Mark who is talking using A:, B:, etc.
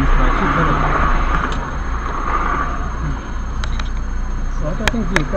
A: bicho, mas tudo. Só que eu tenho que ir,